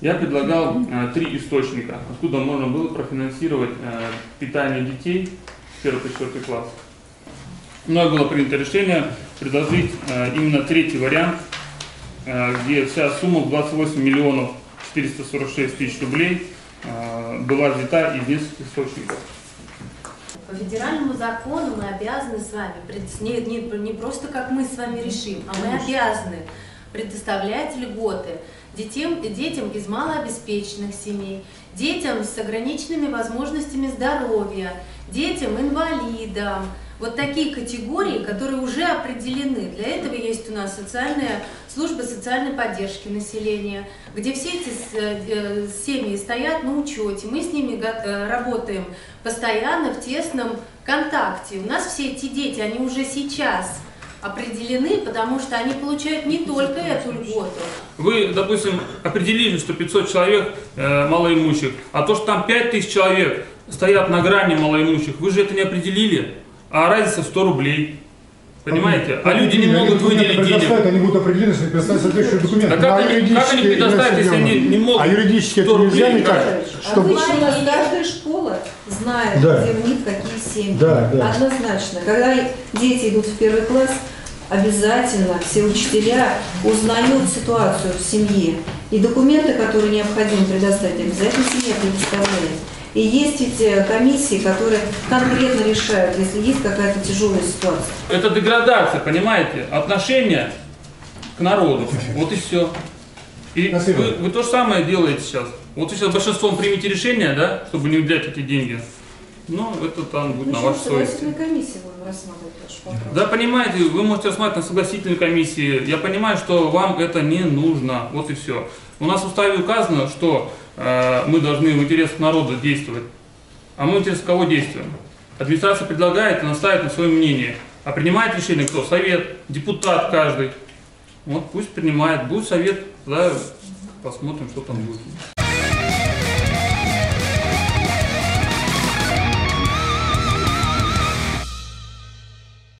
Я предлагал э, три источника, откуда можно было профинансировать э, питание детей с 1 по 4 класс. Мною было принято решение предложить э, именно третий вариант, э, где вся сумма в 28 миллионов 446 тысяч рублей э, была взята из нескольких источников. По федеральному закону мы обязаны с вами, не, не, не просто как мы с вами решим, а мы обязаны предоставлять льготы детям, детям из малообеспеченных семей, детям с ограниченными возможностями здоровья, детям инвалидам. Вот такие категории, которые уже определены. Для этого есть у нас социальная служба социальной поддержки населения, где все эти с- э, семьи стоят на учете. Мы с ними э, работаем постоянно в тесном контакте. У нас все эти дети, они уже сейчас определены, потому что они получают не только эту льготу. Вы, допустим, определили, что 500 человек э, малоимущих, а то, что там 5000 человек стоят на грани малоимущих, вы же это не определили, а разница в 100 рублей. Понимаете? А люди не могут выделить денег. предоставят, Они будут определены, если предоставят соответствующие документы. А как Ну, они- как они предоставят, если они не могут А юридически 100 это нельзя рублей никак, чтобы... Обычно у каждая школа знает, Да. где у них какие семьи. Да, да. Однозначно. Когда дети идут в первый класс, обязательно все учителя узнают ситуацию в семье. И документы, которые необходимо предоставить, обязательно семья предоставляет. И есть ведь э, комиссии, которые конкретно решают, если есть какая-то тяжелая ситуация. Это деградация, понимаете? Отношение к народу. Вот и все. И Спасибо. вы, вы то же самое делаете сейчас. Вот вы сейчас большинством примете решение, да, чтобы не уделять эти деньги. Ну, это там будет Ну на вашей совести. комиссии будем рассматривать ваш вопрос. Да, понимаете, вы можете рассматривать на согласительной комиссии. Я понимаю, что вам это не нужно. Вот и все. У нас в уставе указано, что э, мы должны в интересах народа действовать. А мы в интересах кого действуем? Администрация предлагает и настаивает на своем мнении. А принимает решение кто? Совет, депутат каждый. Вот пусть принимает. Будет совет, тогда посмотрим, что там будет.